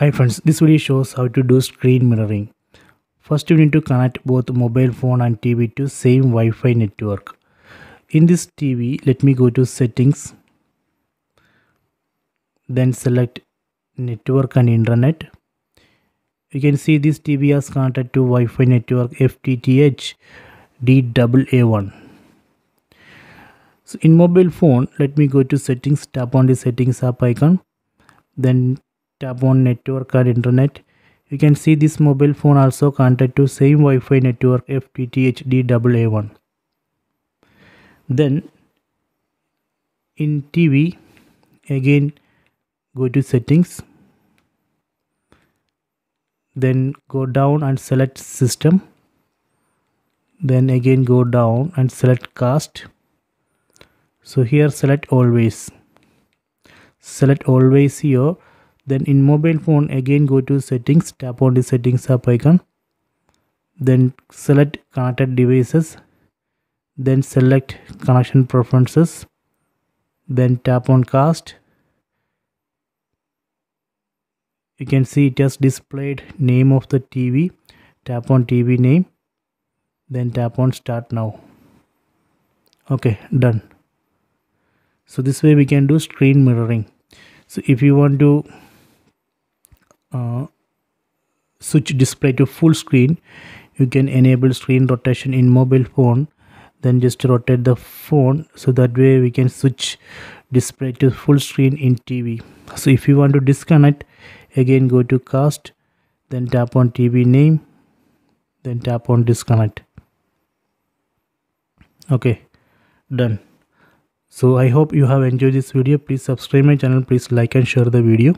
Hi friends, this video shows how to do screen mirroring. First you need to connect both mobile phone and TV to same Wi-Fi network. In this TV, let me go to settings. Then select network and internet. You can see this TV is connected to Wi-Fi network FTTH DAA1. So in mobile phone, let me go to settings, tap on the settings app icon. Then tap on network or internet. You can see this mobile phone also connected to same Wi-Fi network FTTH DAA1 then in TV again go to settings. Then go down and select system. Then again go down and select cast. So here select always. Select always here then in mobile phone again go to settings tap on the settings app icon. Then select connected devices. Then select connection preferences. Then tap on cast. You can see it has displayed name of the TV tap on TV name. Then tap on start now. Okay done. So this way we can do screen mirroring. So if you want to uh, switch display to full screen. You can enable screen rotation in mobile phone then just rotate the phone. So that way we can switch display to full screen in TV so if you want to disconnect again go to cast then tap on TV name then tap on disconnect. Okay done. So i hope you have enjoyed this video. Please subscribe my channel. Please like and share the video